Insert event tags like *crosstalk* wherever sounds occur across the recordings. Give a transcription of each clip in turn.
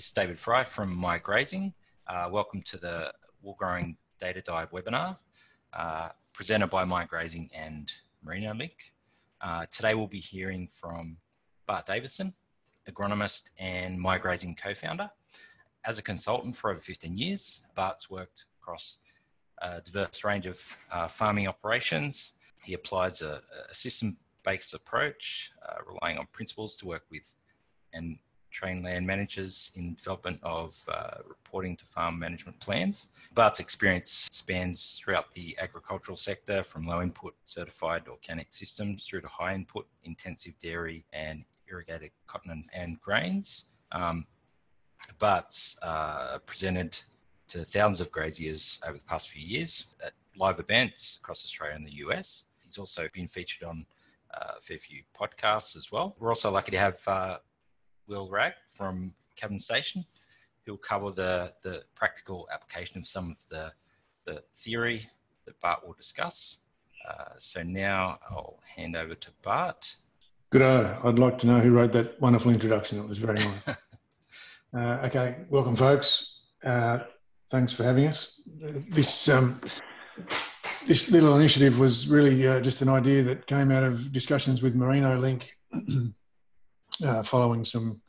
this is David Fry from MaiaGrazing. Uh, welcome to the Wool Growing Data Dive webinar, uh, presented by MaiaGrazing and Merino Link. Uh, today we'll be hearing from Bart Davidson, agronomist and MaiaGrazing co-founder. As a consultant for over 15 years, Bart's worked across a diverse range of uh, farming operations. He applies a, a system-based approach, uh, relying on principles to work with and train land managers in development of uh, reporting to farm management plans. Bart's experience spans throughout the agricultural sector from low input certified organic systems through to high input intensive dairy and irrigated cotton and, and grains. Um, Bart's uh, presented to thousands of graziers over the past few years at live events across Australia and the US. He's also been featured on uh, a fair few podcasts as well. We're also lucky to have uh, Will Rag from Cavan Station, who'll cover the, the practical application of some of the, the theory that Bart will discuss. Uh, so now I'll hand over to Bart. Good. I'd like to know who wrote that wonderful introduction. It was very nice. *laughs* uh, okay, welcome, folks. Uh, thanks for having us. This um, this little initiative was really uh, just an idea that came out of discussions with Merino Link *clears throat* uh, following some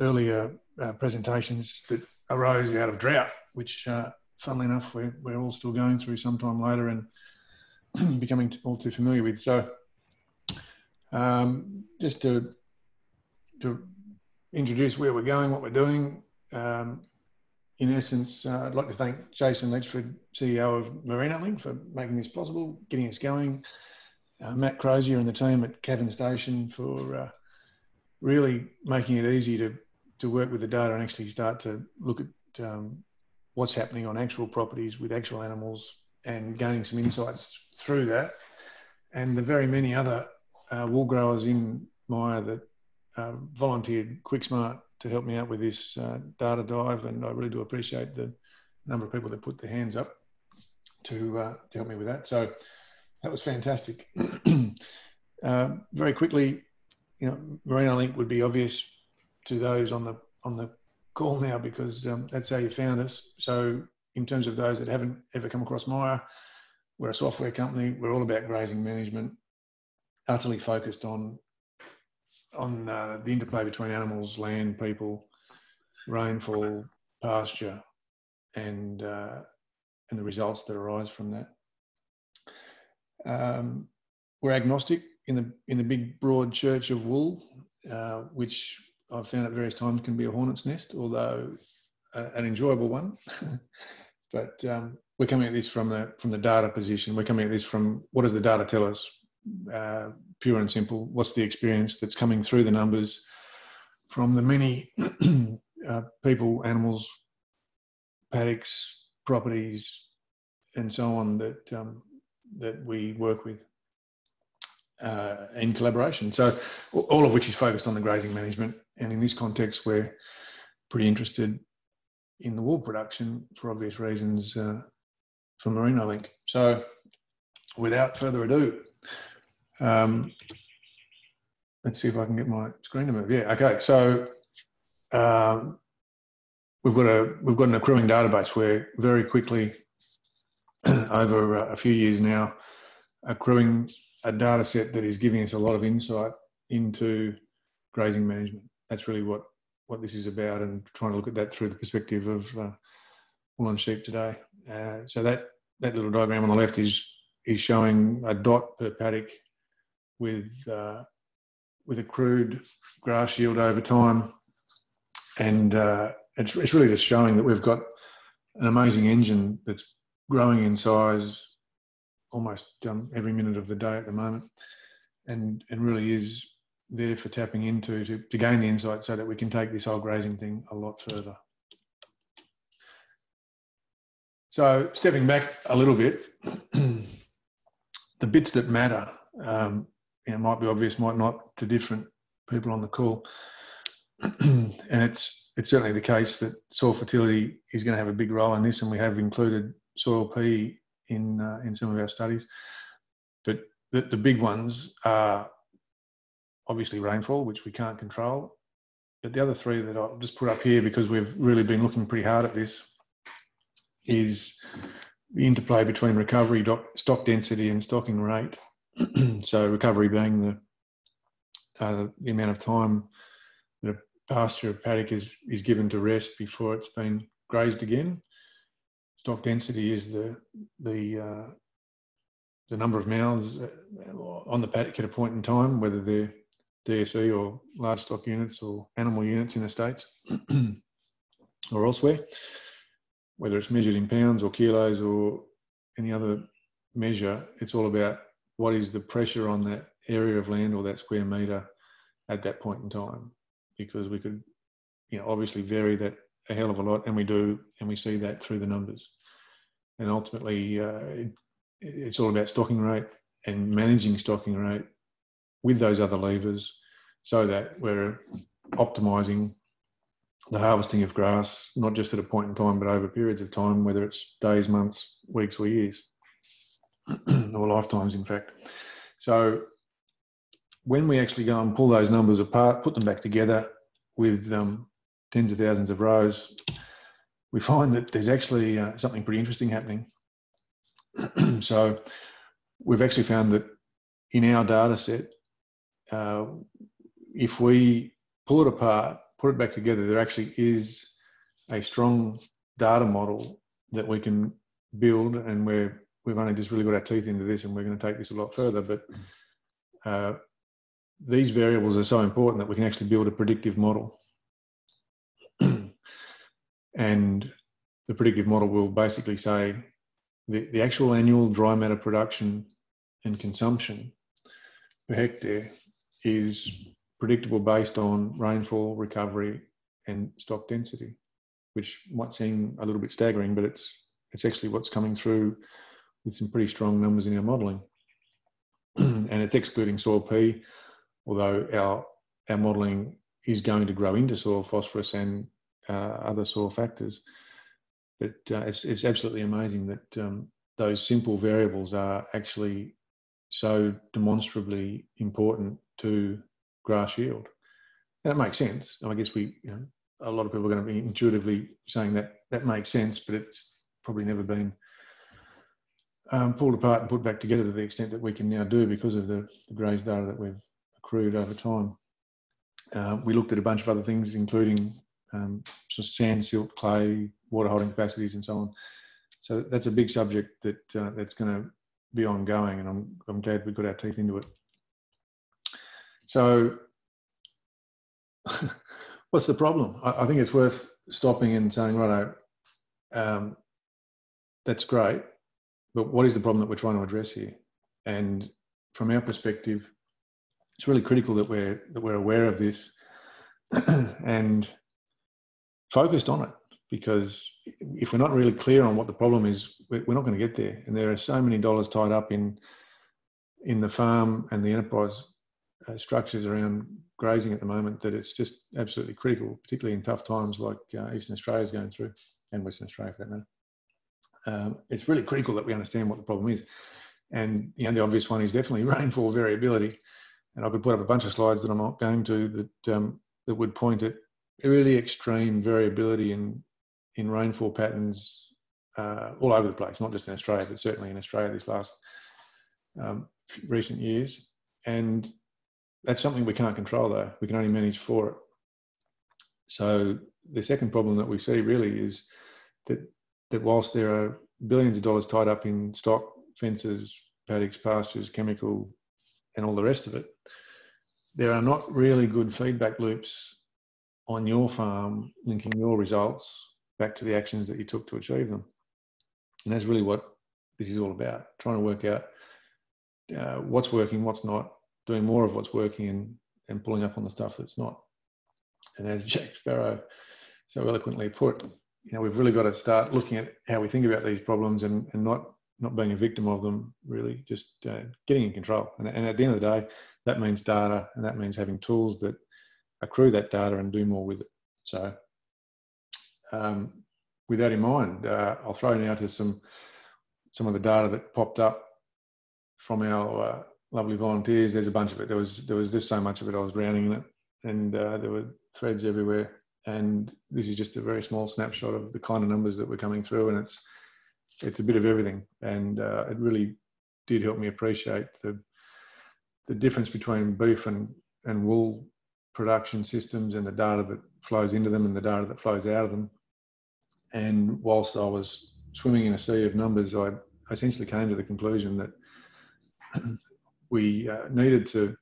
earlier uh, presentations that arose out of drought, which, uh, funnily enough, we're, we're all still going through sometime later and *clears throat* becoming all too familiar with. So, um, just to, to introduce where we're going, what we're doing, um, in essence, uh, I'd like to thank Jason Letchford, CEO of Merino Link, for making this possible, getting us going. Uh, Matt Crozier and the team at Cavan Station for uh, really making it easy to to work with the data and actually start to look at um, what's happening on actual properties with actual animals and gaining some insights through that. And the very many other uh, wool growers in Maia that uh, volunteered QuickSmart to help me out with this uh, data dive, and I really do appreciate the number of people that put their hands up to uh, to help me with that. So that was fantastic. *clears throat* Uh, very quickly, you know, Merino Link would be obvious to those on the on the call now because um, that's how you found us. So in terms of those that haven't ever come across Maia, we're a software company. We're all about grazing management, utterly focused on on uh, the interplay between animals, land, people, rainfall, pasture, and uh, and the results that arise from that. Um, we're agnostic in the in the big broad church of wool, uh, which I've found at various times can be a hornet's nest, although a, an enjoyable one. *laughs* but um, we're coming at this from the from the data position. We're coming at this from what does the data tell us, uh, pure and simple. What's the experience that's coming through the numbers from the many *clears throat* uh, people, animals, paddocks, properties, and so on that um, that we work with uh, in collaboration. So all of which is focused on the grazing management. And in this context, we're pretty interested in the wool production for obvious reasons uh, for Merino Link. So without further ado, um, let's see if I can get my screen to move. Yeah, okay. So um, we've got a we've got an accruing database where very quickly *clears throat* over a few years now, accruing a data set that is giving us a lot of insight into grazing management. That's really what, what this is about and trying to look at that through the perspective of uh, wool and sheep today. Uh, so that, that little diagram on the left is, is showing a dot per paddock with, uh, with accrued grass yield over time. And uh, it's, it's really just showing that we've got an amazing engine that's growing in size almost um, every minute of the day at the moment, and and really is there for tapping into to, to gain the insight so that we can take this whole grazing thing a lot further. So stepping back a little bit, *clears throat* the bits that matter, um, you know, might be obvious, might not to different people on the call, *clears throat* and it's it's certainly the case that soil fertility is going to have a big role in this, and we have included soil P in uh, in some of our studies. But the, the big ones are obviously rainfall, which we can't control, but the other three that I'll just put up here because we've really been looking pretty hard at this is the interplay between recovery, stock density, and stocking rate. *clears throat* so recovery being the uh, the amount of time that a pasture paddock is is given to rest before it's been grazed again. Stock density is the the uh, the number of mouths uh, on the paddock at a point in time, whether they're DSE or large stock units or animal units in the States *clears throat* or elsewhere, whether it's measured in pounds or kilos or any other measure, it's all about what is the pressure on that area of land or that square metre at that point in time. Because we could, you know, obviously vary that a hell of a lot, and we do, and we see that through the numbers. And ultimately, uh, it, it's all about stocking rate and managing stocking rate with those other levers so that we're optimizing the harvesting of grass, not just at a point in time, but over periods of time, whether it's days, months, weeks, or years, *clears throat* or lifetimes, in fact. So when we actually go and pull those numbers apart, put them back together with um, tens of thousands of rows, we find that there's actually uh, something pretty interesting happening. *clears throat* so we've actually found that in our data set, uh, if we pull it apart, put it back together, there actually is a strong data model that we can build, and we're we've only just really got our teeth into this, and we're going to take this a lot further. But uh, these variables are so important that we can actually build a predictive model, and the predictive model will basically say the, the actual annual dry matter production and consumption per hectare is predictable based on rainfall, recovery, and stock density, which might seem a little bit staggering, but it's it's actually what's coming through with some pretty strong numbers in our modelling. *clears throat* and it's excluding soil P, although our our modelling is going to grow into soil phosphorus and other soil factors. But uh, it's, it's absolutely amazing that um, those simple variables are actually so demonstrably important to grass yield. And it makes sense. I guess we, you know, a lot of people are going to be intuitively saying that that makes sense, but it's probably never been um, pulled apart and put back together to the extent that we can now do because of the, the graze data that we've accrued over time. Uh, we looked at a bunch of other things, including um, sand, silt, clay, water holding capacities, and so on. So that's a big subject that uh, that's going to be ongoing, and I'm I'm glad we got our teeth into it. So, *laughs* what's the problem? I, I, think it's worth stopping and saying, right, um, that's great, but what is the problem that we're trying to address here? And from our perspective, it's really critical that we're that we're aware of this *clears throat* and focused on it because if we're not really clear on what the problem is, we're not going to get there. And there are so many dollars tied up in in the farm and the enterprise uh, structures around grazing at the moment that it's just absolutely critical, particularly in tough times like uh, Eastern Australia is going through, and Western Australia for that matter. Um, it's really critical that we understand what the problem is. And you know, the obvious one is definitely *laughs* rainfall variability. And I could put up a bunch of slides that I'm not going to that um, that would point at really extreme variability in in rainfall patterns uh, all over the place, not just in Australia, but certainly in Australia this last um, recent years. And that's something we can't control though. We can only manage for it. So the second problem that we see really is that that whilst there are billions of dollars tied up in stock, fences, paddocks, pastures, chemical, and all the rest of it, there are not really good feedback loops on your farm linking your results back to the actions that you took to achieve them. And that's really what this is all about, trying to work out uh, what's working, what's not, doing more of what's working and, and pulling up on the stuff that's not. And as Jack Sparrow so eloquently put, you know, we've really got to start looking at how we think about these problems and, and not not being a victim of them, really just uh, getting in control. And, and, at the end of the day, that means data and that means having tools that accrue that data and do more with it. So um, with that in mind, uh, I'll throw now to some some of the data that popped up from our uh, lovely volunteers. There's a bunch of it. There was there was just so much of it. I was drowning in it, and uh, there were threads everywhere. And this is just a very small snapshot of the kind of numbers that were coming through, and it's it's a bit of everything. And uh, it really did help me appreciate the the difference between beef and, and wool production systems and the data that flows into them and the data that flows out of them. And whilst I was swimming in a sea of numbers, I essentially came to the conclusion that *clears throat* we uh, needed to,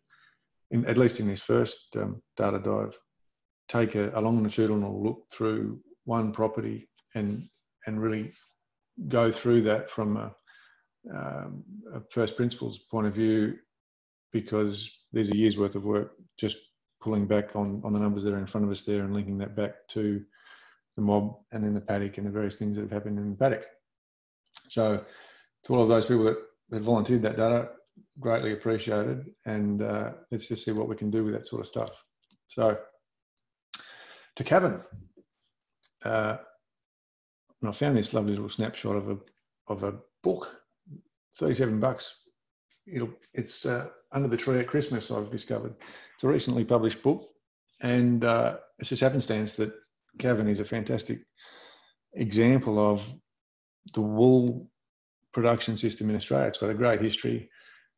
in, at least in this first um, data dive, take a, a longitudinal look through one property and and really go through that from a, um, a first principles point of view because there's a year's worth of work just pulling back on, on the numbers that are in front of us there and linking that back to the mob and then the paddock and the various things that have happened in the paddock. So to all of those people that, that volunteered that data, greatly appreciated. And uh, let's just see what we can do with that sort of stuff. So to Cavan. uh, and I found this lovely little snapshot of a, of a book, 37 bucks. It'll, it's uh, under the Tree at Christmas, I've discovered. It's a recently published book, and uh, it's just happenstance that Cavan is a fantastic example of the wool production system in Australia. It's got a great history.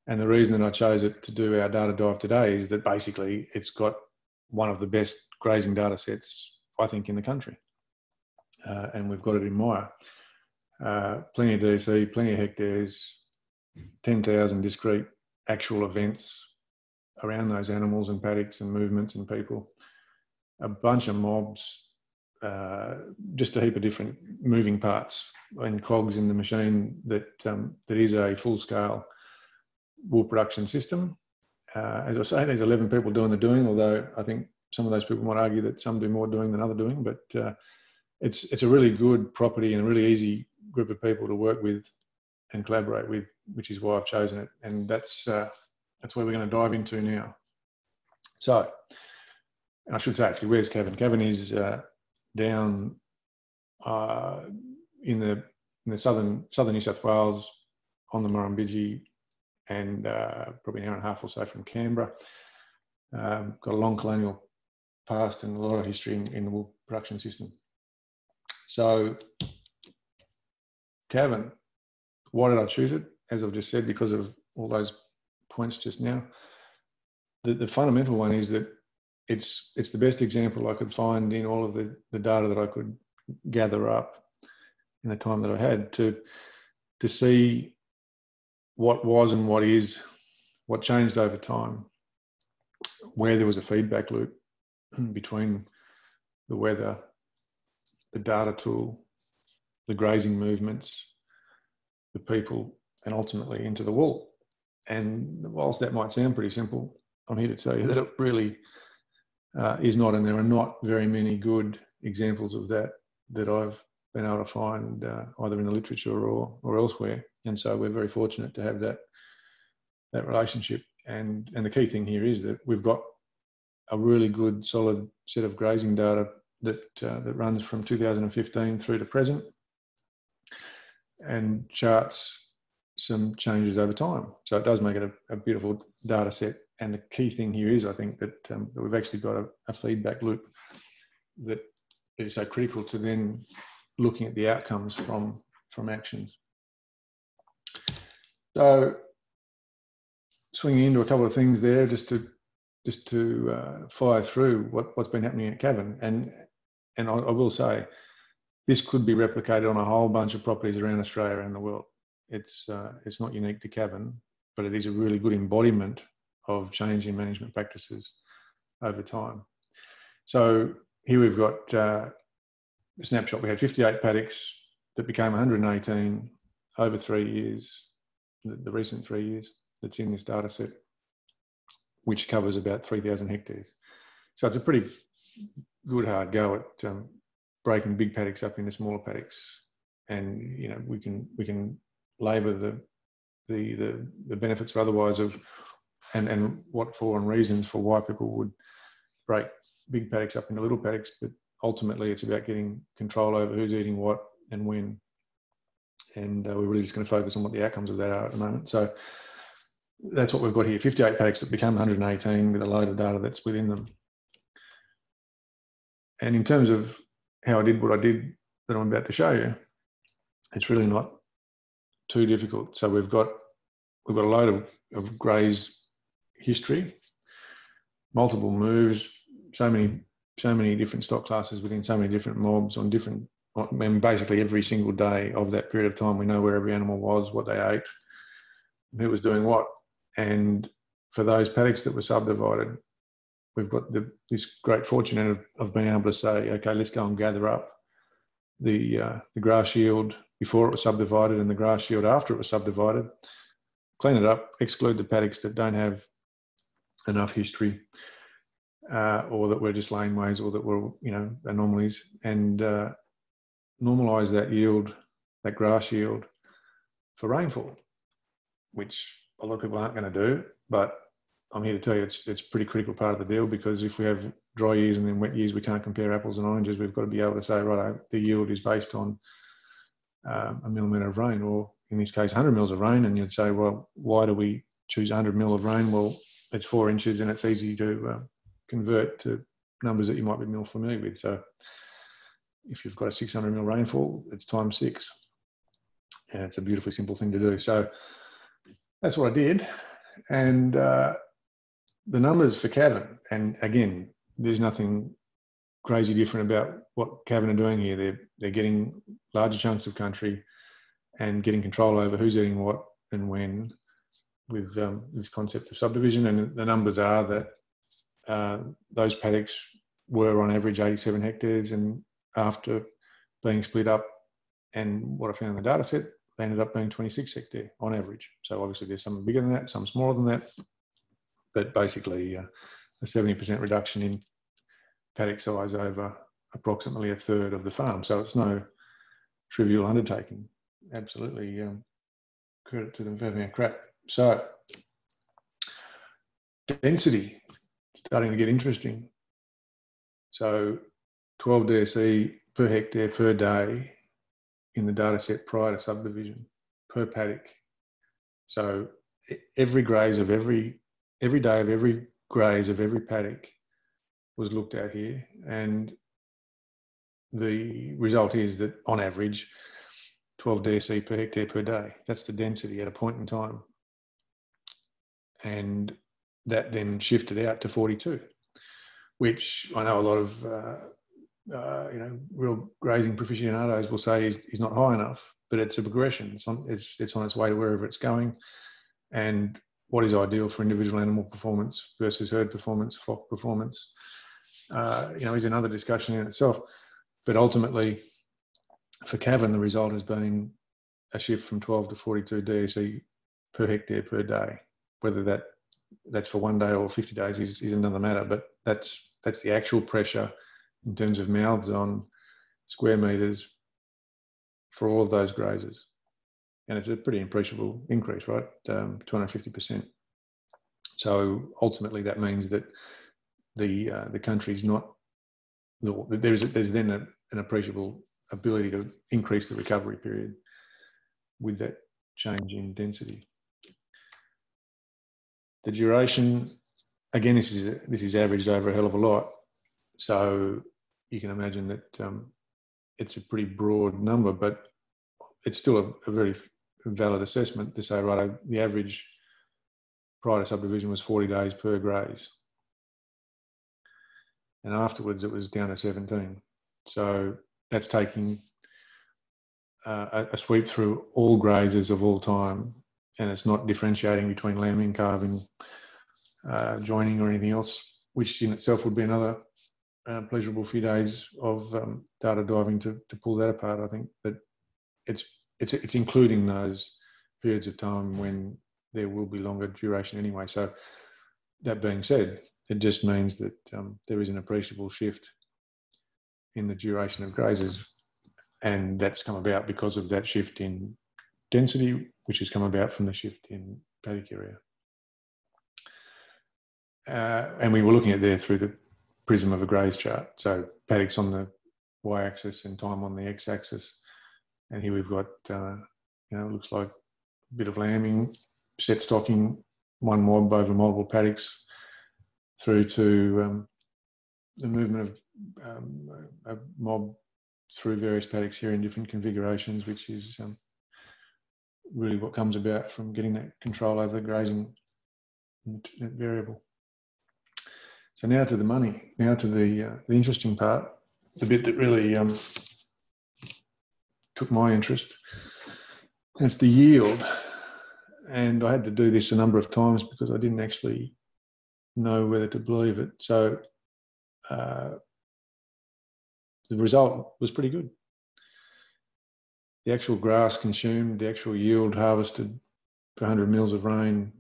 And the reason that I chose it to do our data dive today is that basically it's got one of the best grazing data sets, I think, in the country. Uh, and we've got it in Maia. Uh, plenty of DSE, plenty of hectares, 10,000 discrete actual events around those animals and paddocks and movements and people, a bunch of mobs, uh, just a heap of different moving parts and cogs in the machine that um, that is a full scale wool production system. Uh, as I say, there's 11 people doing the doing, although I think some of those people might argue that some do more doing than other doing, but uh, it's it's a really good property and a really easy group of people to work with and collaborate with, which is why I've chosen it. And that's uh, that's where we're going to dive into now. So, I should say actually, where's Cavan? Cavan is uh, down uh, in the in the southern southern New South Wales on the Murrumbidgee and uh, probably an hour and a half or so from Canberra. Um, got a long colonial past and a lot of history in, in the wool production system. So, Cavan, why did I choose it? As I've just said, because of all those points just now. The, the fundamental one is that it's it's the best example I could find in all of the, the data that I could gather up in the time that I had to to see what was and what is, what changed over time, where there was a feedback loop *clears throat* between the weather, the data tool, the grazing movements, the people, and ultimately into the wool. And whilst that might sound pretty simple, I'm here to tell you that it really uh, is not, and there are not very many good examples of that that I've been able to find uh, either in the literature or, or elsewhere. And so we're very fortunate to have that that relationship. And and the key thing here is that we've got a really good, solid set of grazing data that uh, that runs from 2015 through to present, and charts some changes over time. So it does make it a, a beautiful data set. And the key thing here is, I think, that, um, that we've actually got a, a, feedback loop that is so critical to then looking at the outcomes from, from actions. So swinging into a couple of things there, just to just to uh, fire through what, what's been happening at Cavan. And and I, I will say, this could be replicated on a whole bunch of properties around Australia and the world. It's, uh, it's not unique to Cavan, but it is a really good embodiment of change in management practices over time. So here we've got uh, a snapshot. We had 58 paddocks that became 118 over three years, the, the recent three years that's in this data set, which covers about 3,000 hectares. So it's a pretty good hard go at um, breaking big paddocks up into smaller paddocks, and you know we can we can labour the, the the the benefits or otherwise of and and what for and reasons for why people would break big paddocks up into little paddocks, but ultimately it's about getting control over who's eating what and when. And uh, we're really just going to focus on what the outcomes of that are at the moment. So that's what we've got here 58 paddocks that become 118 with a load of data that's within them. and in terms of how I did what I did that I'm about to show you, it's really not too difficult. So we've got we've got a load of, of graze history, multiple moves, so many so many different stock classes within so many different mobs on different and basically every single day of that period of time we know where every animal was, what they ate, who was doing what. And for those paddocks that were subdivided, we've got the, this great fortune of, of being able to say, okay, let's go and gather up the uh, the grass yield before it was subdivided and the grass yield after it was subdivided, clean it up, exclude the paddocks that don't have enough history uh, or that were just laneways or that were, you know, anomalies and uh, normalise that yield, that grass yield for rainfall, which a lot of people aren't going to do, but I'm here to tell you it's it's a pretty critical part of the deal because if we have dry years and then wet years, we can't compare apples and oranges. We've got to be able to say, right, the yield is based on um, a millimetre of rain, or in this case, 100 mils of rain. And you'd say, well, why do we choose 100 mil of rain? Well, it's four inches and it's easy to uh, convert to numbers that you might be more familiar with. So if you've got a 600 mil rainfall, it's times six. And it's a beautifully simple thing to do. So that's what I did. And uh, the numbers for Cavan, and again, there's nothing crazy different about what Cavan are doing here. They're they're getting larger chunks of country and getting control over who's eating what and when with um, this concept of subdivision. And the numbers are that uh, those paddocks were on average 87 hectares, and after being split up, and what I found in the data set, they ended up being 26 hectare on average. So obviously there's some bigger than that, some smaller than that, but basically uh, a 70% reduction in paddock size over approximately a third of the farm. So it's no trivial undertaking. Absolutely um, credit to them for having a crack. So density starting to get interesting. So 12 DSE per hectare per day in the data set prior to subdivision per paddock. So every graze of every every day of every graze of every paddock was looked at here, and the result is that on average, 12 DSE per hectare per day. That's the density at a point in time, and that then shifted out to 42, which I know a lot of uh, uh, you know real grazing aficionados will say is, is not high enough, but it's a progression. It's on it's it's on its way to wherever it's going, and what is ideal for individual animal performance versus herd performance, flock performance, uh, you know, is another discussion in itself. But ultimately, for Cavan, the result has been a shift from 12 to 42 DSE per hectare per day. Whether that that's for one day or 50 days is, is another matter, but that's that's the actual pressure in terms of mouths on square meters for all of those grazers and it's a pretty appreciable increase, right? Um, 250%. So ultimately, that means that the uh, the country's not there's there's then a, an appreciable ability to increase the recovery period with that change in density. The duration, again, this is this is averaged over a hell of a lot, so you can imagine that um, it's a pretty broad number, but it's still a, a very valid assessment to say, right, the average prior to subdivision was 40 days per graze. And afterwards it was down to 17. So that's taking uh, a, sweep through all grazes of all time. And it's not differentiating between lambing, calving, uh, joining or anything else, which in itself would be another uh, pleasurable few days of um, data diving to, to pull that apart, I think. But it's it's it's including those periods of time when there will be longer duration anyway. So that being said, it just means that um, there is an appreciable shift in the duration of grazers, and that's come about because of that shift in density, which has come about from the shift in paddock area. Uh, and we were looking at there through the prism of a graze chart. So paddocks on the y-axis and time on the x-axis and here we've got, uh, you know, looks like a bit of lambing, set stocking, one mob over multiple paddocks through to um, the movement of um, a mob through various paddocks here in different configurations, which is um, really what comes about from getting that control over the grazing variable. So now to the money, now to the, uh, the interesting part, the bit that really um, took my interest. It's the yield. And I had to do this a number of times because I didn't actually know whether to believe it. So uh, the result was pretty good. The actual grass consumed, the actual yield harvested per 100 mils of rain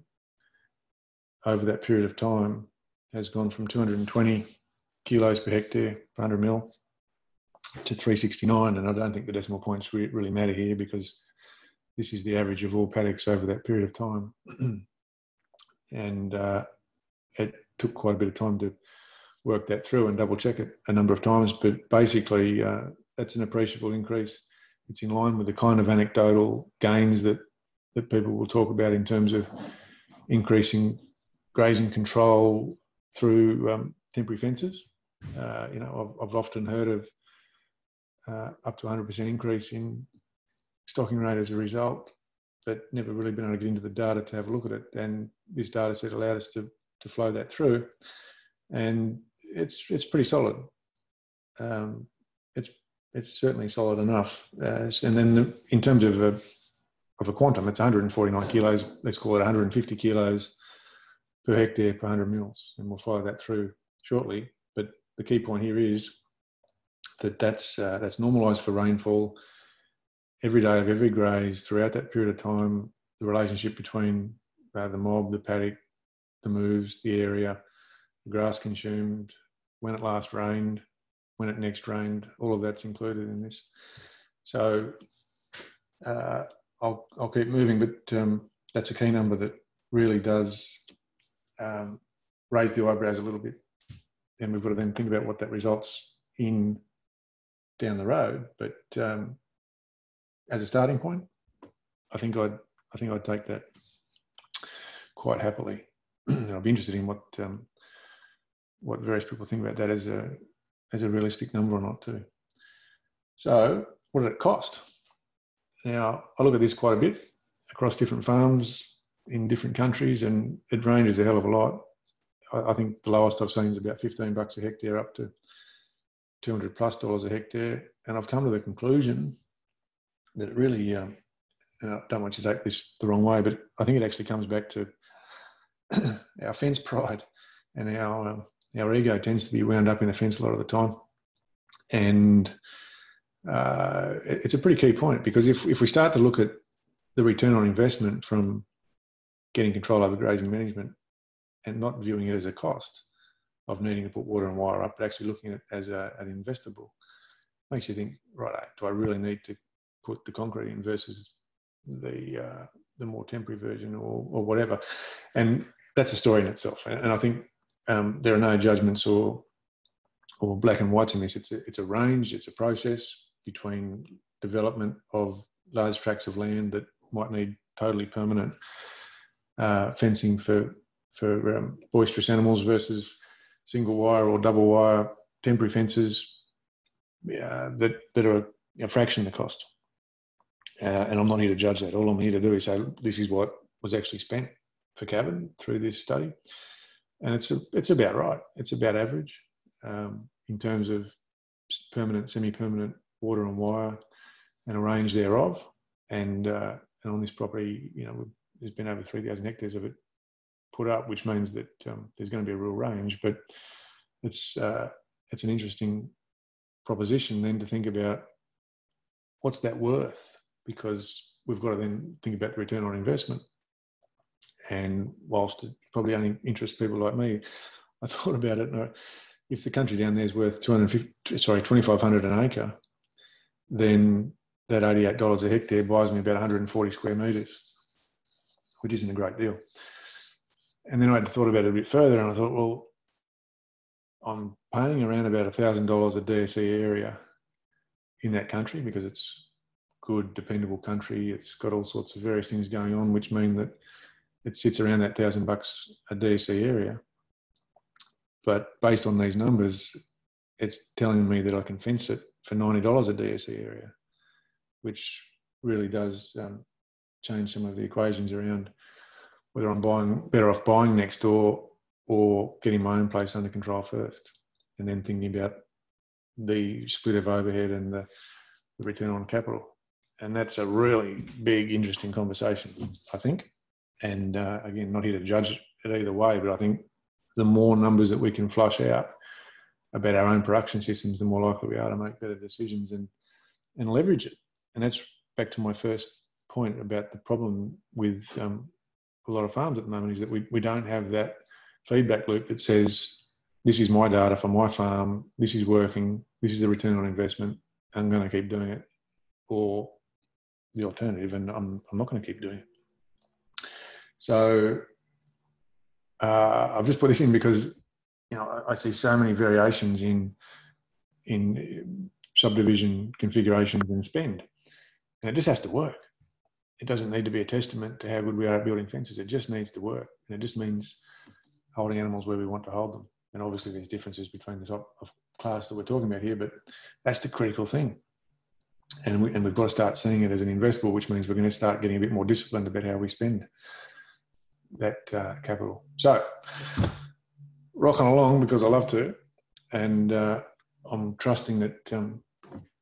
over that period of time has gone from 220 kilos per hectare per 100 mil to 369. And I don't think the decimal points really matter here because this is the average of all paddocks over that period of time. *clears throat* and uh, it took quite a bit of time to work that through and double check it a number of times. But basically, uh, that's an appreciable increase. It's in line with the kind of anecdotal gains that that people will talk about in terms of increasing grazing control through um, temporary fences. Uh, you know, I've, I've, often heard of uh, up to 100% increase in stocking rate as a result, but never really been able to get into the data to have a look at it. And this data set allowed us to, to flow that through. And it's, it's pretty solid. Um, it's, it's certainly solid enough. Uh, and then the, in terms of a, of a quantum, it's 149 kilos, let's call it 150 kilos per hectare per 100 mils. And we'll follow that through shortly. But the key point here is that that's, uh, that's normalised for rainfall every day of every graze throughout that period of time, the relationship between uh, the mob, the paddock, the moves, the area, the grass consumed, when it last rained, when it next rained, all of that's included in this. So uh, I'll, I'll keep moving, but um, that's a key number that really does um, raise the eyebrows a little bit. And we've got to then think about what that results in down the road. But um, as a starting point, I think I'd I think I'd take that quite happily. *clears throat* I'll be interested in what um, what various people think about that as a as a realistic number or not too. So, what did it cost? Now, I look at this quite a bit across different farms in different countries, and it ranges a hell of a lot. I, I think the lowest I've seen is about 15 bucks a hectare, up to 200 plus dollars a hectare. And I've come to the conclusion that it really, um, I don't want you to take this the wrong way, but I think it actually comes back to *clears throat* our fence pride and our um, our ego tends to be wound up in the fence a lot of the time. And uh, it's a pretty key point because if, if we start to look at the return on investment from getting control over grazing management and not viewing it as a cost of needing to put water and wire up, but actually looking at it as a, an investable, makes you think, right, do I really need to put the concrete in versus the uh, the more temporary version or, or whatever. And that's a story in itself. And, and I think um, there are no judgments or or black and whites in this. It's a, it's a range. It's a process between development of large tracts of land that might need totally permanent uh, fencing for for um, boisterous animals versus single wire or double wire temporary fences uh, that that are a fraction of the cost. Uh, and I'm not here to judge that. All I'm here to do is say this is what was actually spent for Cavan through this study, and it's a, it's about right. It's about average um, in terms of permanent, semi-permanent water and wire, and a range thereof. And uh, and on this property, you know, there's been over 3,000 hectares of it put up, which means that um, there's going to be a real range. But it's uh, it's an interesting proposition then to think about what's that worth because we've got to then think about the return on investment. And whilst it probably only interests people like me, I thought about it. If the country down there is worth 250, sorry, 2,500 an acre, then that $88 a hectare buys me about 140 square metres, which isn't a great deal. And then I thought about it a bit further and I thought, well, I'm paying around about $1,000 a DSE area in that country because it's good, dependable country. It's got all sorts of various things going on, which mean that it sits around that thousand bucks a DSE area. But based on these numbers, it's telling me that I can fence it for ninety dollars a DSE area, which really does um, change some of the equations around whether I'm buying better off buying next door or getting my own place under control first, and then thinking about the split of overhead and the, return on capital. And that's a really big, interesting conversation, I think. And uh, again, not here to judge it either way, but I think the more numbers that we can flush out about our own production systems, the more likely we are to make better decisions and and leverage it. And that's back to my first point about the problem with um, a lot of farms at the moment is that we, we don't have that feedback loop that says this is my data for my farm, this is working, this is the return on investment, I'm going to keep doing it, or the alternative, and I'm, I'm not going to keep doing it. So uh, I've just put this in because you know I, I see so many variations in in subdivision configurations and spend, and it just has to work. It doesn't need to be a testament to how good we are at building fences. It just needs to work, and it just means holding animals where we want to hold them. And obviously, there's differences between the top of class that we're talking about here, but that's the critical thing. And, we, and we've got to start seeing it as an investable, which means we're going to start getting a bit more disciplined about how we spend that uh, capital. So, rocking along because I love to, and uh, I'm trusting that um,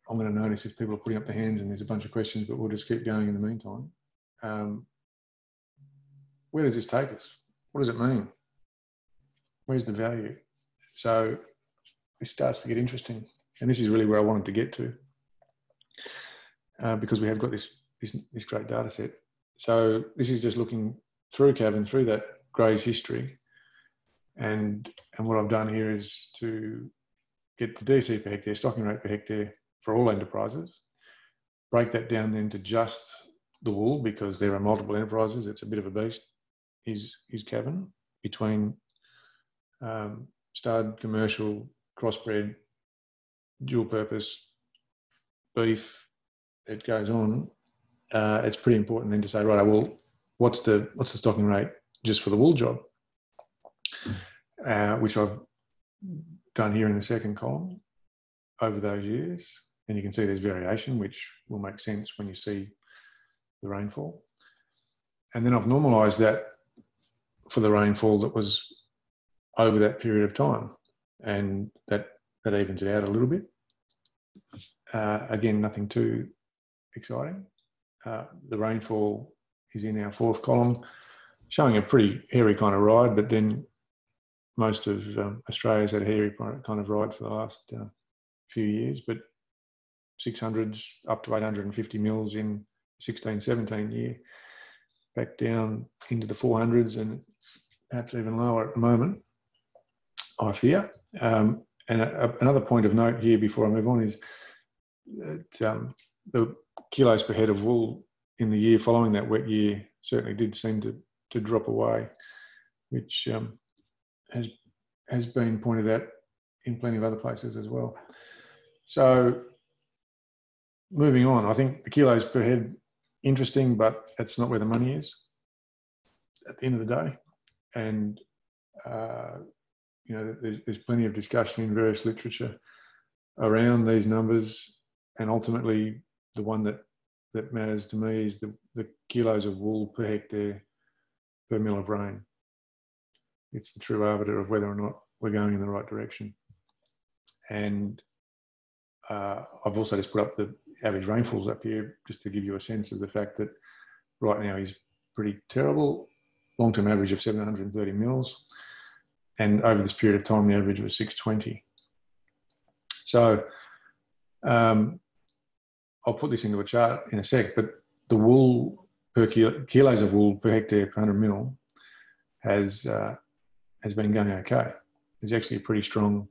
I'm going to notice if people are putting up their hands and there's a bunch of questions, but we'll just keep going in the meantime. Um, where does this take us? What does it mean? Where's the value? So this starts to get interesting, and this is really where I wanted to get to, uh, because we have got this, this this great data set. So this is just looking through Cavan, through that graze history, and and what I've done here is to get the DSE per hectare, stocking rate per hectare for all enterprises, break that down then to just the wool because there are multiple enterprises. It's a bit of a beast. Is is Cavan between um, stud, commercial, crossbred, dual purpose, beef, it goes on. Uh, it's pretty important then to say, right, well, what's the what's the stocking rate just for the wool job, uh, which I've done here in the second column over those years, and you can see there's variation, which will make sense when you see the rainfall. And then I've normalised that for the rainfall that was over that period of time, and that that evens it out a little bit. Uh, again, nothing too exciting. Uh, the rainfall is in our fourth column, showing a pretty hairy kind of ride, but then most of um, Australia's had a hairy kind of ride for the last uh, few years, but 600s up to 850 mils in 16, 17 year, back down into the 400s and perhaps even lower at the moment. I fear. Um, and a, a, another point of note here before I move on is that um, the kilos per head of wool in the year following that wet year certainly did seem to, to drop away, which um, has has been pointed out in plenty of other places as well. So moving on, I think the kilos per head interesting, but that's not where the money is at the end of the day. And uh, you know, there's, there's plenty of discussion in various literature around these numbers, and ultimately, the one that that matters to me is the, the kilos of wool per hectare per mill of rain. It's the true arbiter of whether or not we're going in the right direction. And uh, I've also just put up the average rainfalls up here just to give you a sense of the fact that right now is pretty terrible. Long-term average of 730 mils and over this period of time, the average was 620. So um, I'll put this into a chart in a sec, but the wool per kilo, kilos of wool per hectare per 100 mil has uh, has been going okay. There's actually a pretty strong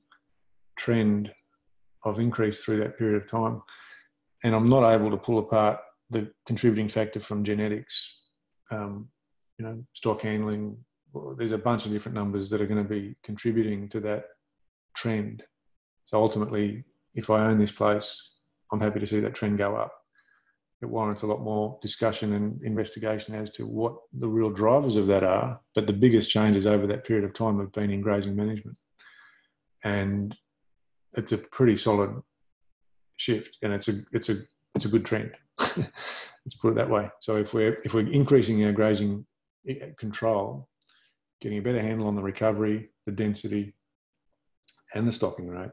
trend of increase through that period of time, and I'm not able to pull apart the contributing factor from genetics, um, you know, stock handling, there's a bunch of different numbers that are going to be contributing to that trend. So ultimately, if I own this place, I'm happy to see that trend go up. It warrants a lot more discussion and investigation as to what the real drivers of that are. But the biggest changes over that period of time have been in grazing management. And it's a pretty solid shift, and it's a it's a it's a good trend. *laughs* Let's put it that way. So if we're if we're increasing our grazing eh, control, getting a better handle on the recovery, the density, and the stocking rate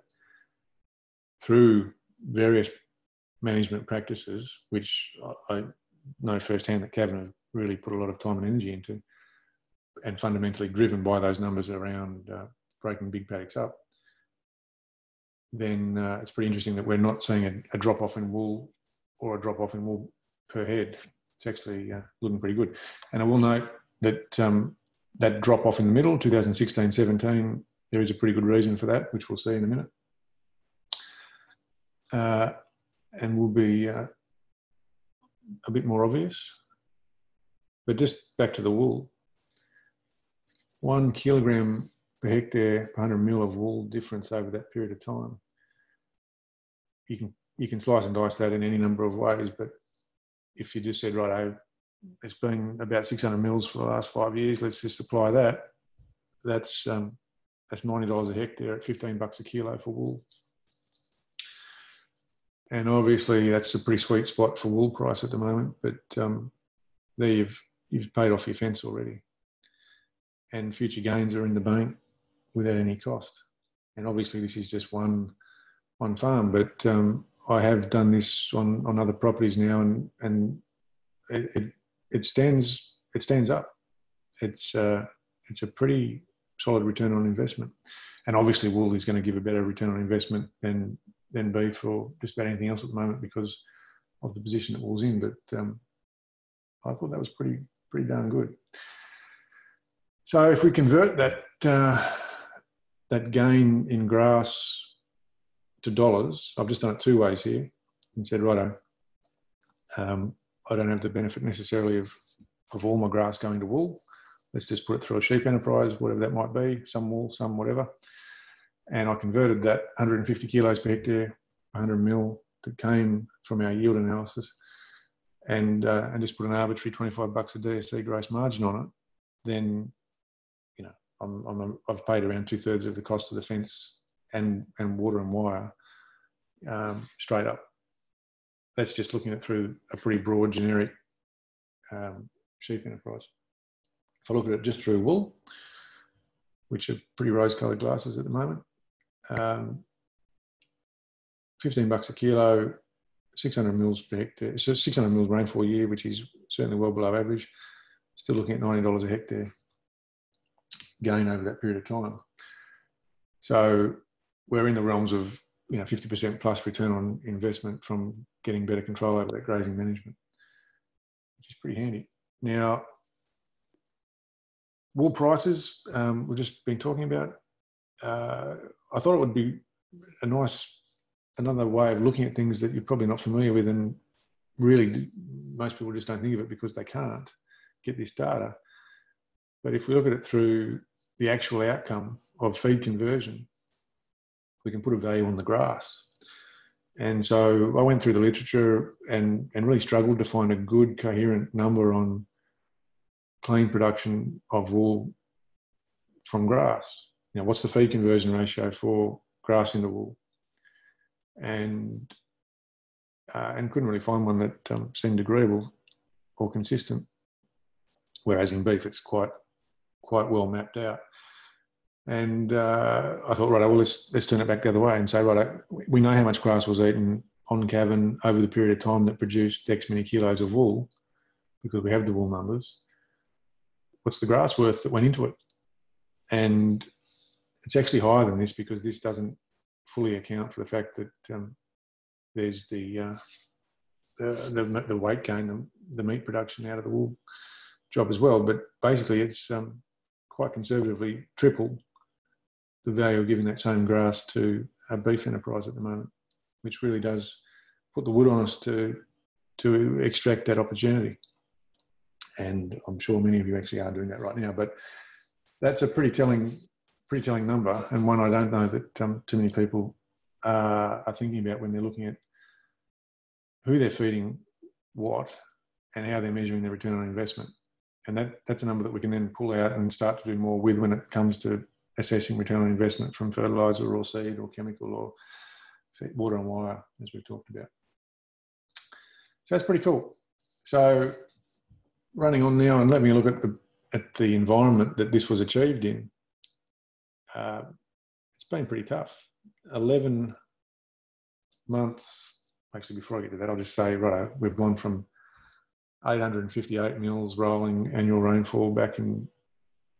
through various management practices, which I know firsthand that have really put a lot of time and energy into, and fundamentally driven by those numbers around uh, breaking big paddocks up, then uh, it's pretty interesting that we're not seeing a, a drop off in wool or a drop off in wool per head. It's actually uh, looking pretty good. And I will note that um, that drop off in the middle, 2016 17, there is a pretty good reason for that, which we'll see in a minute. Uh, and will be uh, a bit more obvious. But just back to the wool, one kilogram per hectare per 100 mil of wool difference over that period of time. You can you can slice and dice that in any number of ways, but if you just said, right, it's been about 600 mils for the last five years, let's just apply that. That's um, that's $90 a hectare at 15 bucks a kilo for wool. And obviously that's a pretty sweet spot for wool price at the moment, but um, there you've, you've paid off your fence already. And future gains are in the bank without any cost. And obviously this is just one, one farm, but um, I have done this on, on other properties now and, and it, it, it stands, it stands up. It's, uh, it's a pretty solid return on investment. And obviously, wool is going to give a better return on investment than than beef or just about anything else at the moment because of the position that wool's in. But um, I thought that was pretty pretty darn good. So if we convert that uh, that gain in grass to dollars, I've just done it two ways here and said, righto, um, I don't have the benefit necessarily of, of all my grass going to wool let's just put it through a sheep enterprise, whatever that might be, some wool, some whatever. And I converted that 150 kilos per hectare, 100 mil that came from our yield analysis, and uh, and just put an arbitrary 25 bucks a DSE gross margin on it. Then, you know, I'm, I'm I've paid around two thirds of the cost of the fence and and water and wire um, straight up. That's just looking at through a pretty broad generic um, sheep enterprise. If I look at it just through wool, which are pretty rose-coloured glasses at the moment, um, 15 bucks a kilo, 600 mils per hectare, so 600 mils rainfall a year, which is certainly well below average. Still looking at $90 a hectare gain over that period of time. So we're in the realms of you know 50% plus return on investment from getting better control over that grazing management, which is pretty handy. Now, wool prices um, we've just been talking about. Uh, I thought it would be a nice another way of looking at things that you're probably not familiar with, and really most people just don't think of it because they can't get this data. But if we look at it through the actual outcome of feed conversion, we can put a value on the grass. And so I went through the literature and, and really struggled to find a good coherent number on clean production of wool from grass. You know, what's the feed conversion ratio for grass into wool? And uh, and couldn't really find one that um, seemed agreeable or consistent. Whereas in beef, it's quite quite well mapped out. And uh, I thought, right, well, let's let's turn it back the other way and say, right, we know how much grass was eaten on Cavan over the period of time that produced X many kilos of wool, because we have the wool numbers what's the grass worth that went into it? And it's actually higher than this because this doesn't fully account for the fact that um, there's the, uh, the, the, the weight gain, the, the, meat production out of the wool job as well. But basically, it's um, quite conservatively triple the value of giving that same grass to a beef enterprise at the moment, which really does put the wood on us to to extract that opportunity and I'm sure many of you actually are doing that right now. But that's a pretty telling, pretty telling number, and one I don't know that um, too many people uh, are thinking about when they're looking at who they're feeding what and how they're measuring their return on investment. And that, that's a number that we can then pull out and start to do more with when it comes to assessing return on investment from fertilizer or seed or chemical or water and wire, as we've talked about. So that's pretty cool. So running on now and let me look at the at the environment that this was achieved in. Uh, it's been pretty tough. 11 months, actually, before I get to that, I'll just say, right, we've gone from 858 mils rolling annual rainfall back in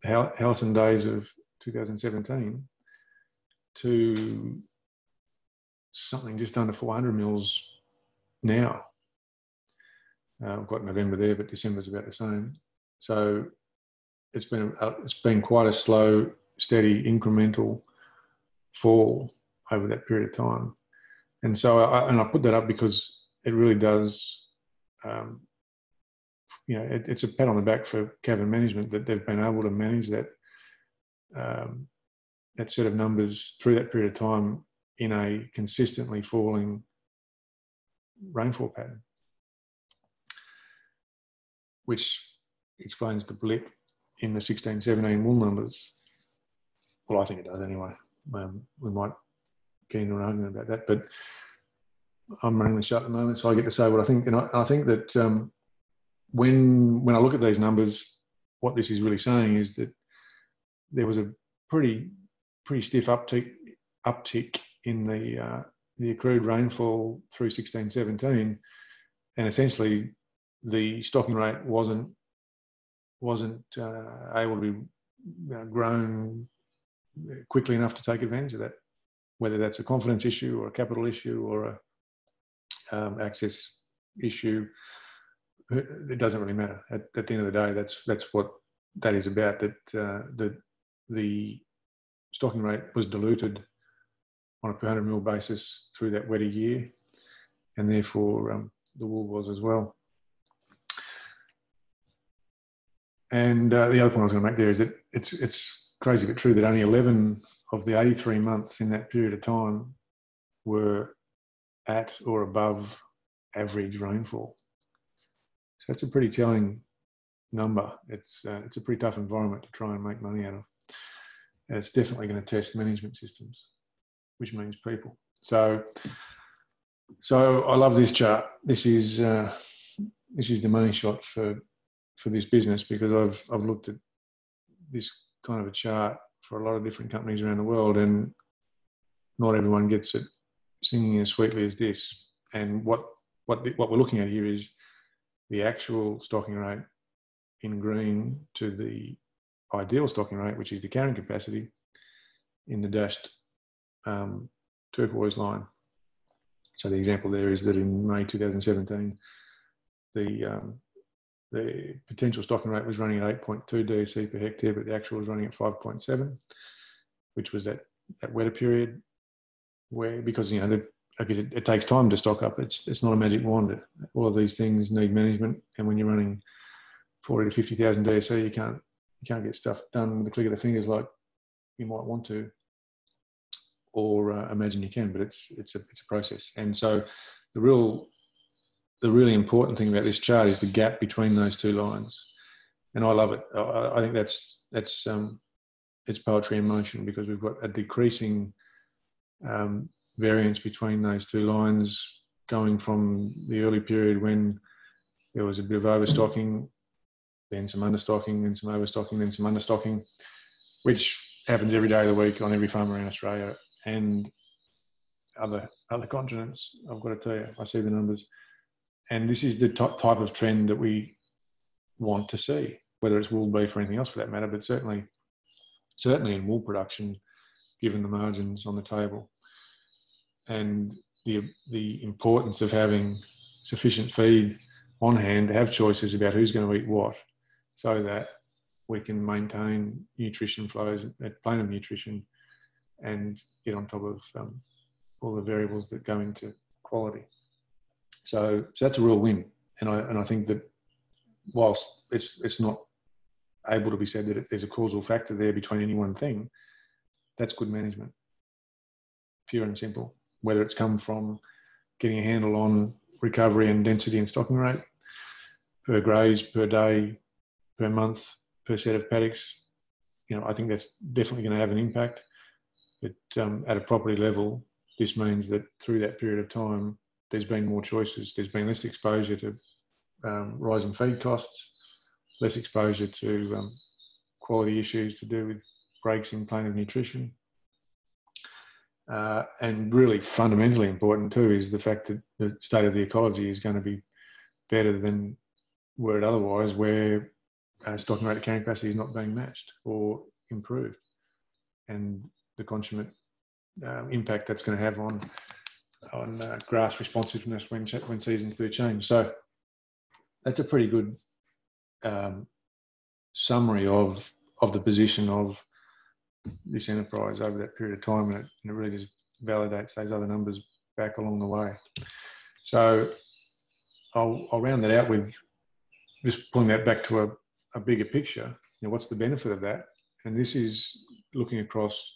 Halcyon days of 2017 to something just under 400 mils now. Uh, I've got November there, but December's about the same. So it's been a, it's been quite a slow, steady, incremental fall over that period of time. And so, I, and I put that up because it really does, um, you know, it, it's a pat on the back for Cavan management that they've been able to manage that um, that set of numbers through that period of time in a consistently falling rainfall pattern, which explains the blip in the 16, 17 wool numbers. Well, I think it does anyway. Um, we might get into an argument about that, but I'm running the show at the moment, so I get to say what I think. And I, I think that um, when when I look at these numbers, what this is really saying is that there was a pretty pretty stiff uptick uptick in the uh, the accrued rainfall through 1617, and essentially the stocking rate wasn't wasn't uh, able to be grown quickly enough to take advantage of that, whether that's a confidence issue or a capital issue or a um, access issue. It doesn't really matter. At, at, the end of the day, that's that's what that is about. That uh, the the stocking rate was diluted on a per hundred mil basis through that wetter year, and therefore um, the wool was as well. And uh, the other point I was going to make there is that it's it's crazy but true that only 11 of the 83 months in that period of time were at or above average rainfall. So that's a pretty telling number. It's uh, it's a pretty tough environment to try and make money out of. And it's definitely going to test management systems, which means people. So so I love this chart. This is uh, this is the money shot for for this business because I've I've looked at this kind of a chart for a lot of different companies around the world, and not everyone gets it singing as sweetly as this. And what what what we're looking at here is the actual stocking rate in green to the ideal stocking rate, which is the carrying capacity, in the dashed um, turquoise line. So the example there is that in May 2017, the um, the potential stocking rate was running at 8.2 DSE per hectare, but the actual was running at 5.7, which was that, that wetter period where, because, you know, the, guess it, it, takes time to stock up. It's, it's not a magic wand. All of these things need management. And when you're running 40 to 50,000 DSE, you can't, you can't get stuff done with the click of the fingers like you might want to or uh, imagine you can, but it's, it's a, it's a process. And so the real the really important thing about this chart is the gap between those two lines, and I love it. I, I think that's that's um, it's poetry in motion because we've got a decreasing um, variance between those two lines, going from the early period when there was a bit of overstocking, then some understocking, then some overstocking, then some understocking, which happens every day of the week on every farm around Australia and other other continents. I've got to tell you, I see the numbers and this is the t- type of trend that we want to see, whether it's wool beef or anything else for that matter, but certainly, certainly in wool production, given the margins on the table, and the the importance of having sufficient feed on hand to have choices about who's going to eat what, so that we can maintain nutrition flows at plane of nutrition and get on top of um, all the variables that go into quality. So, so that's a real win. And I, and I think that whilst it's, it's not able to be said that there's a causal factor there between any one thing, that's good management, pure and simple. Whether it's come from getting a handle on recovery and density and stocking rate per graze, per day, per month, per set of paddocks, you know, I think that's definitely going to have an impact. But um, at a property level, this means that through that period of time, there's been more choices. There's been less exposure to um, rising feed costs, less exposure to um, quality issues to do with breaks in plane of nutrition. Uh, and really fundamentally important too is the fact that the state of the ecology is going to be better than were it otherwise, where uh, stocking rate of carrying capacity is not being matched or improved, and the consummate um, impact that's going to have on on uh, grass responsiveness when when seasons do change. So that's a pretty good um, summary of of the position of this enterprise over that period of time, and it, and it really just validates those other numbers back along the way. So I'll, I'll round that out with just pulling that back to a, a bigger picture. You know, what's the benefit of that? And this is looking across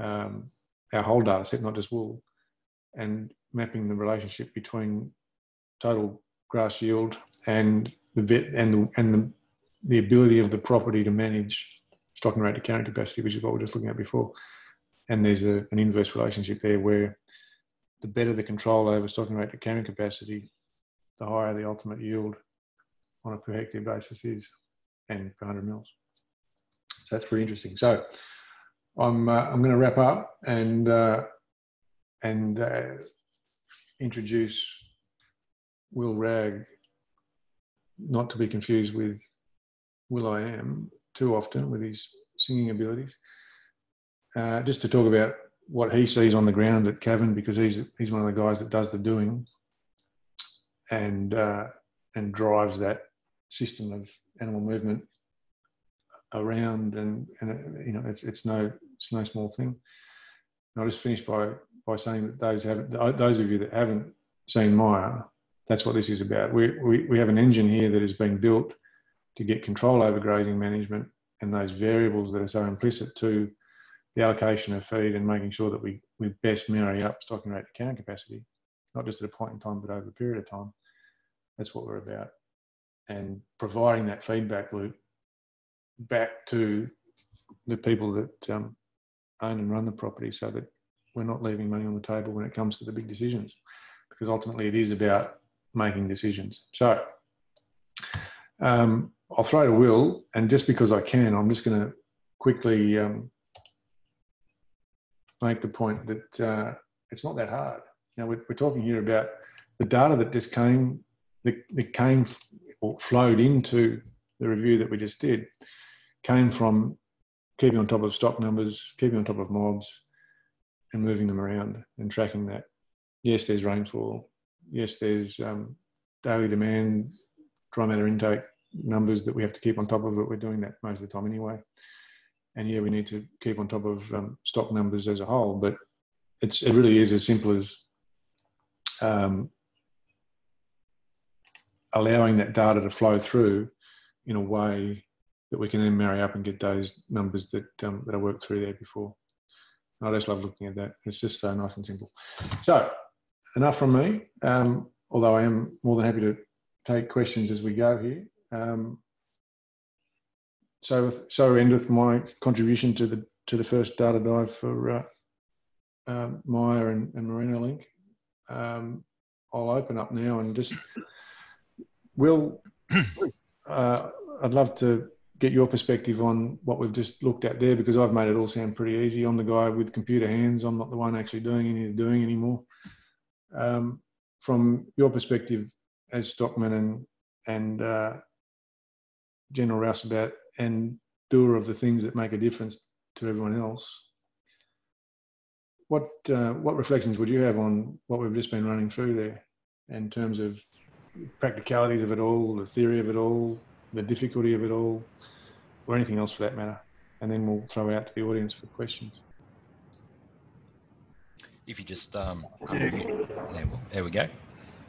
um, our whole data set, not just wool, and mapping the relationship between total grass yield and the vet and the and the, the ability of the property to manage stocking rate to carrying capacity, which is what we are just looking at before. And there's a, an inverse relationship there where the better the control over stocking rate to carrying capacity, the higher the ultimate yield on a per hectare basis is and per 100 mils. So that's pretty interesting. So I'm, uh, I'm going to wrap up and, uh, and uh, introduce Will Rag, not to be confused with Will I Am too often with his singing abilities. Uh, just to talk about what he sees on the ground at Cavan because he's he's one of the guys that does the doing and uh, and drives that system of animal movement around and and you know it's it's no it's no small thing. And I'll just finish by by saying that those have those of you that haven't seen Maia, that's what this is about. We, we we have an engine here that is being built to get control over grazing management and those variables that are so implicit to the allocation of feed and making sure that we, we best marry up stocking rate to carrying capacity, not just at a point in time, but over a period of time. That's what we're about. And providing that feedback loop back to the people that um, own and run the property so that we're not leaving money on the table when it comes to the big decisions, because ultimately it is about making decisions. So um, I'll throw to Will, and just because I can, I'm just going to quickly um, make the point that uh, it's not that hard. Now we're, we're, talking here about the data that just came, that, that came or flowed into the review that we just did, came from keeping on top of stock numbers, keeping on top of mobs, and moving them around and tracking that. Yes, there's rainfall. Yes, there's um, daily demand, dry matter intake numbers that we have to keep on top of but We're doing that most of the time anyway and yeah, we need to keep on top of um, stock numbers as a whole. But it's it really is as simple as um, allowing that data to flow through in a way that we can then marry up and get those numbers that um, that I worked through there before. I just love looking at that. It's just so nice and simple. So enough from me. Um, although I am more than happy to take questions as we go here. Um, so so endeth my contribution to the to the first data dive for uh, uh, Maia and, and Merino Link. Um, I'll open up now and just will. *clears throat* Uh, I'd love to get your perspective on what we've just looked at there because I've made it all sound pretty easy. I'm the guy with computer hands. I'm not the one actually doing any of the doing anymore. Um, from your perspective as stockman and and uh, general rouseabout and doer of the things that make a difference to everyone else. What uh, what reflections would you have on what we've just been running through there, in terms of practicalities of it all, the theory of it all, the difficulty of it all, or anything else for that matter? And then we'll throw it out to the audience for questions. If you just um, there, there we go.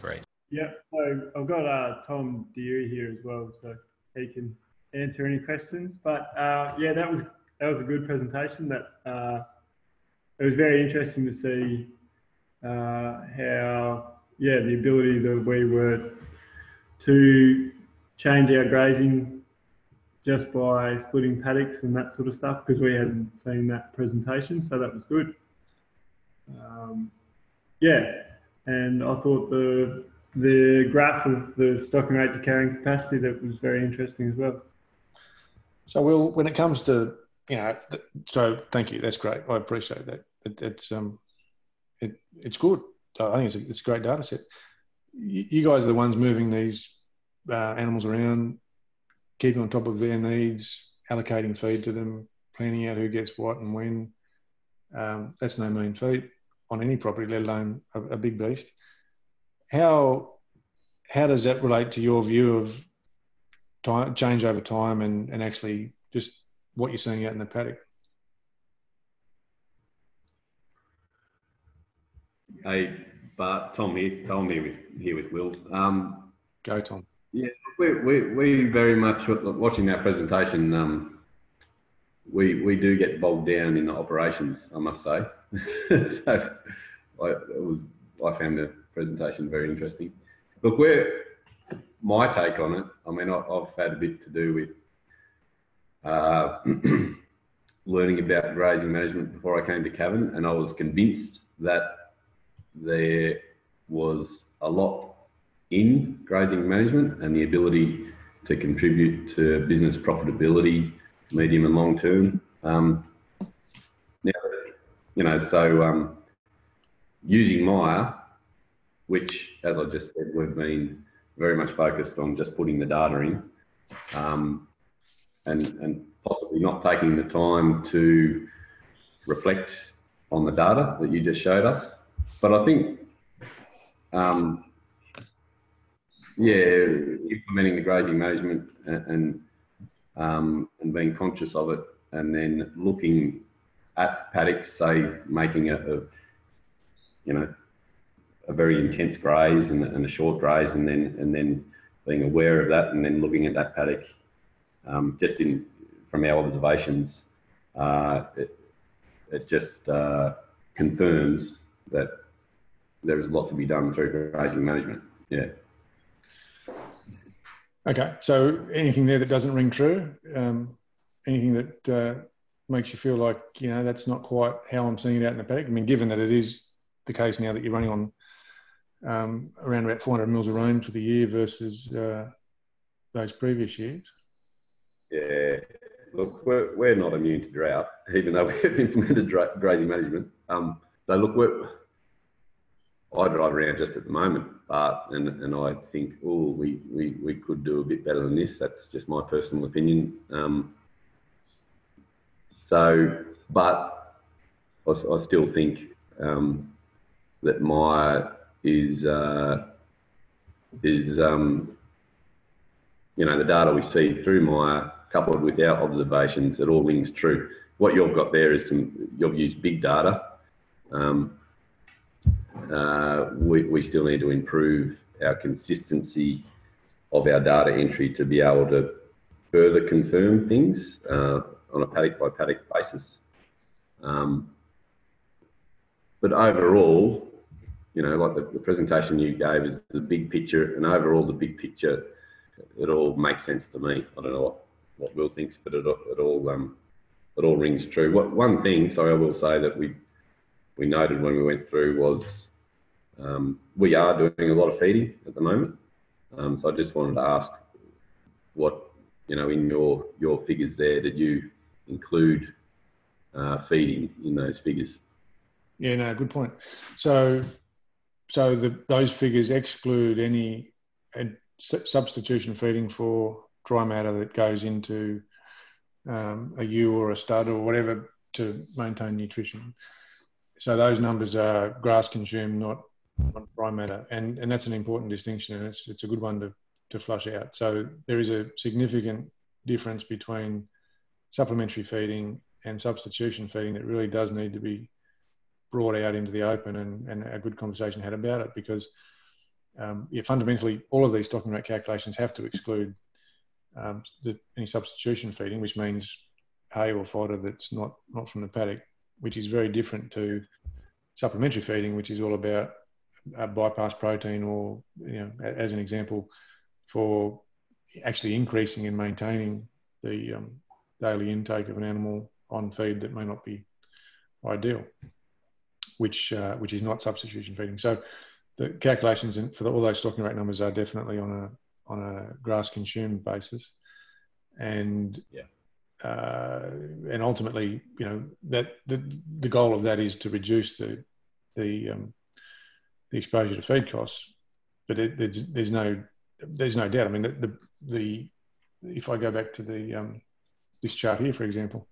Great. Yeah, so I've got uh, Tom Deary here as well, so he can answer any questions. But uh, yeah, that was that was a good presentation. That uh, it was very interesting to see uh, how yeah the ability that we were to change our grazing just by splitting paddocks and that sort of stuff because we hadn't seen that presentation, so that was good. Um, yeah, and I thought the the graph of the stocking rate to carrying capacity that was very interesting as well. So, Will, when it comes to you know, so thank you. That's great. I appreciate that. It, it's um, it it's good. I think it's a, it's a great data set. You, you guys are the ones moving these uh, animals around, keeping on top of their needs, allocating feed to them, planning out who gets what and when. Um, that's no mean feat on any property, let alone a, a, big beast. How how does that relate to your view of time, change over time and, and actually just what you're seeing out in the paddock? Hey, but Tom here, Tom here with here with Will. Um, Go, Tom. Yeah, we, we, we very much watching that presentation. Um, we we do get bogged down in the operations, I must say. *laughs* so I, was, I found the presentation very interesting. Look, where my take on it, I mean, I, have had a bit to do with uh, *clears throat* learning about grazing management before I came to Cavan, and I was convinced that there was a lot in grazing management and the ability to contribute to business profitability, medium and long term. Um, now, you know, so um, using Maia, which, as I just said, we've been very much focused on just putting the data in, um, and and possibly not taking the time to reflect on the data that you just showed us. But I think, um, yeah, implementing the grazing management and and, um, and being conscious of it, and then looking at paddocks, say making a, a you know a very intense graze and, and, a short graze, and then and then being aware of that, and then looking at that paddock um, just in from our observations, uh, it, it just uh, confirms that there is a lot to be done through grazing management. Yeah. Okay, so anything there that doesn't ring true? Um, anything that uh, makes you feel like you know that's not quite how I'm seeing it out in the paddock? I mean, given that it is the case now that you're running on um, around about 400 mils of rain for the year versus uh, those previous years. Yeah, look, we're, we're not immune to drought, even though *laughs* we've implemented grazing management. Um, so look, we're, I drive around just at the moment, but and and I think, oh, we, we we could do a bit better than this. That's just my personal opinion. Um, so, but I, I still think um, that my is uh, is um, you know the data we see through Maia coupled with our observations, it all rings true. What you've got there is some you've used big data. Um, uh, we, we still need to improve our consistency of our data entry to be able to further confirm things uh, on a paddock by paddock basis. Um, but overall, you know, like the, the, presentation you gave is the big picture, and overall, the big picture, it all makes sense to me. I don't know what, what Will thinks, but it, it all um, it all rings true. What one thing, sorry, I will say that we we noted when we went through was um, we are doing a lot of feeding at the moment. Um, so I just wanted to ask what you know in your your figures there did you include uh, feeding in those figures? Yeah, no, good point. So so the, those figures exclude any substitution feeding for dry matter that goes into um, a ewe or a stud or whatever to maintain nutrition. So those numbers are grass consumed, not, not dry matter, and and that's an important distinction, and it's it's a good one to to flush out. So there is a significant difference between supplementary feeding and substitution feeding that really does need to be brought out into the open and, and a good conversation had about it because um, yeah, fundamentally all of these stocking rate calculations have to exclude um, the, any substitution feeding, which means hay or fodder that's not not from the paddock, which is very different to supplementary feeding, which is all about uh, bypass protein or you know as an example for actually increasing and maintaining the um, daily intake of an animal on feed that may not be ideal, which uh, which is not substitution feeding. So the calculations for the, all those stocking rate numbers are definitely on a on a grass consumed basis, and yeah. Uh, and ultimately, you know that the, the goal of that is to reduce the the um, the exposure to feed costs. But it, there's there's no there's no doubt. I mean, the the, the if I go back to the um, this chart here, for example,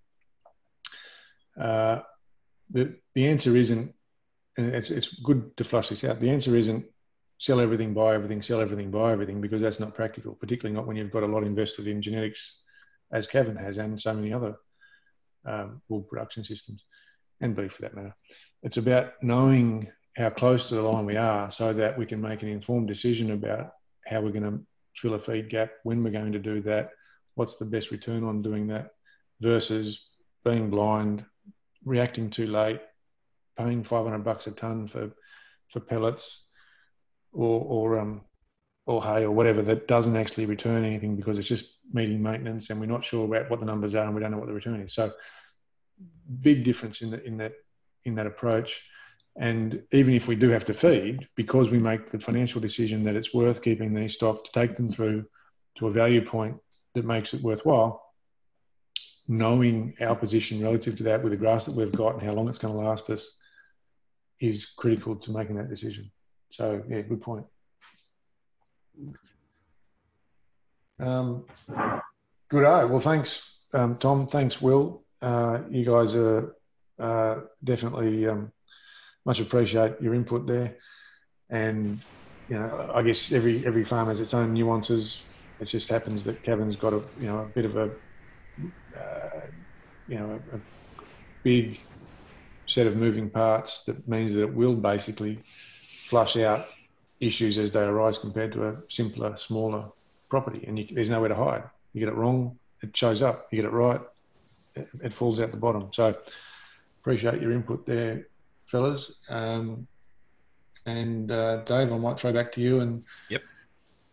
uh, the the answer isn't, and it's it's good to flush this out. The answer isn't sell everything, buy everything, sell everything, buy everything, because that's not practical, particularly not when you've got a lot invested in genetics, as Cavan has, and so many other um, wool production systems, and beef for that matter. It's about knowing how close to the line we are so that we can make an informed decision about how we're going to fill a feed gap, when we're going to do that, what's the best return on doing that, versus being blind, reacting too late, paying 500 bucks a ton for, for pellets or, or, um, or hay or whatever that doesn't actually return anything because it's just meeting maintenance and we're not sure about what the numbers are and we don't know what the return is. So big difference in, the, in, that, in that approach. And even if we do have to feed, because we make the financial decision that it's worth keeping these stock to take them through to a value point that makes it worthwhile, knowing our position relative to that with the grass that we've got and how long it's going to last us is critical to making that decision. So, yeah, good point. Um, good. Eye. Well, thanks, um, Tom. Thanks, Will. Uh, you guys are uh, definitely um, much appreciate your input there. And you know, I guess every every farm has its own nuances. It just happens that Cavan's got a you know a bit of a uh, you know a, a big set of moving parts that means that it will basically flush out issues as they arise compared to a simpler, smaller property. And you, there's nowhere to hide. You get it wrong, it shows up. You get it right, it, it falls out the bottom. So appreciate your input there, fellas. Um, and uh, Dave, I might throw back to you. And yep.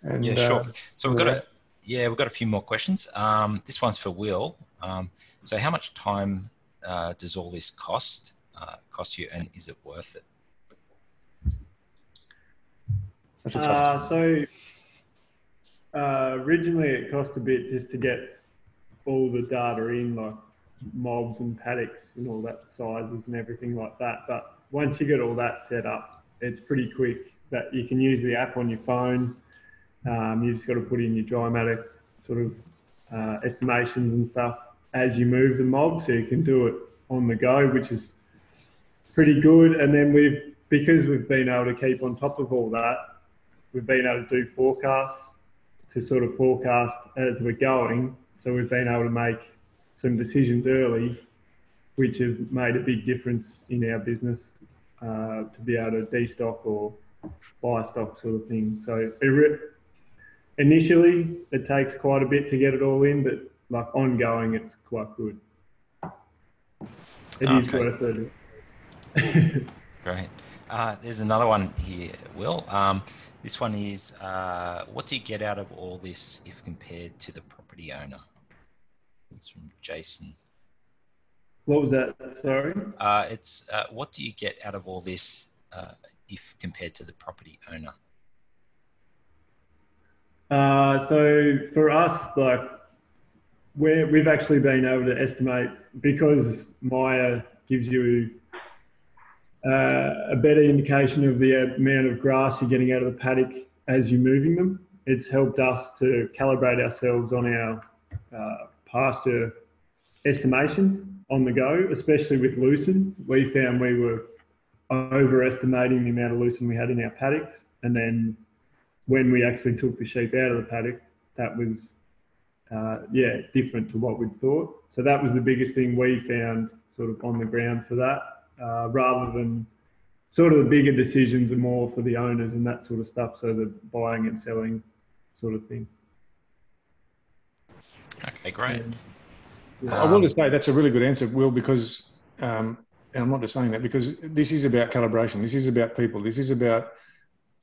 And, yeah, sure. Uh, so we've got a yeah, we've got a few more questions. Um, this one's for Will. Um, so, how much time uh, does all this cost uh, cost you, and is it worth it? Uh, so, uh, originally it cost a bit just to get all the data in, like mobs and paddocks and all that sizes and everything like that. But once you get all that set up, it's pretty quick. That you can use the app on your phone. Um, you just got to put in your dry matter sort of uh, estimations and stuff as you move the mob, so you can do it on the go, which is pretty good. And then we've because we've been able to keep on top of all that, we've been able to do forecasts to sort of forecast as we're going. So we've been able to make some decisions early, which have made a big difference in our business uh, to be able to destock or buy stock sort of thing. So it, initially it takes quite a bit to get it all in, but like ongoing, it's quite good. It okay. is worth it. *laughs* Great. Uh, there's another one here, Will. Um, this one is, uh, what do you get out of all this if compared to the property owner? It's from Jason. What was that? Sorry. Uh, it's uh, what do you get out of all this uh, if compared to the property owner? Uh, so for us, like we we've actually been able to estimate because Maia gives you uh, a better indication of the amount of grass you're getting out of the paddock as you're moving them. It's helped us to calibrate ourselves on our uh, pasture estimations on the go, especially with lucerne. We found we were overestimating the amount of lucerne we had in our paddocks. And then when we actually took the sheep out of the paddock, that was, uh, yeah, different to what we'd thought. So that was the biggest thing we found sort of on the ground for that, uh, rather than sort of the bigger decisions are more for the owners and that sort of stuff. So the buying and selling sort of thing. Okay, great. Yeah. Um, I will just say that's a really good answer, Will, because, um, and I'm not just saying that because this is about calibration. This is about people. This is about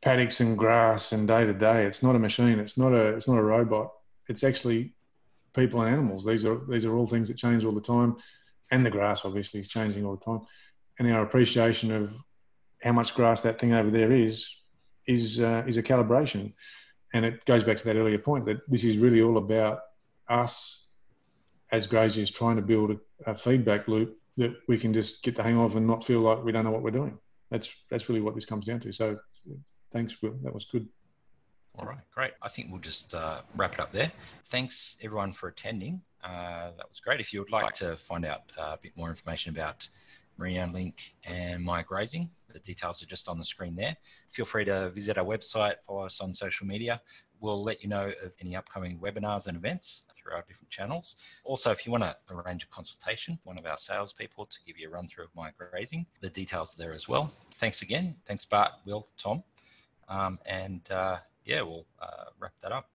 paddocks and grass and day to day. It's not a machine. It's not a. It's not a robot. It's actually people and animals. These are these are all things that change all the time, and the grass obviously is changing all the time. And our appreciation of how much grass that thing over there is is uh, is a calibration, and it goes back to that earlier point that this is really all about us as graziers trying to build a, a feedback loop that we can just get the hang of and not feel like we don't know what we're doing. That's that's really what this comes down to. So, thanks, Will. That was good. All right, great. I think we'll just uh, wrap it up there. Thanks everyone for attending. Uh, that was great. If you would like to find out uh, a bit more information about Merino Link and MaiaGrazing, the details are just on the screen there. Feel free to visit our website, follow us on social media. We'll let you know of any upcoming webinars and events through our different channels. Also, if you want to arrange a consultation, one of our salespeople to give you a run through of MaiaGrazing, the details are there as well. Thanks again. Thanks, Bart, Will, Tom. Um, and uh, yeah, we'll uh, wrap that up.